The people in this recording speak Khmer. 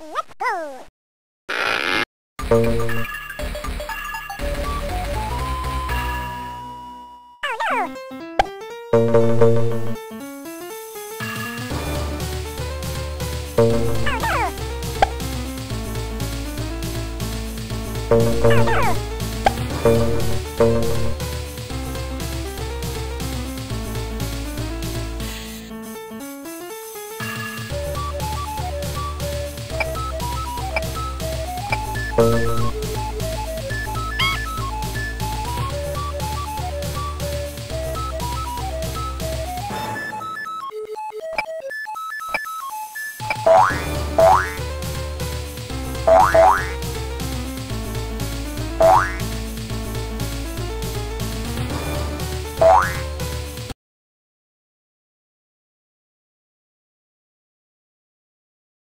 Let's go. Oh no. Bye.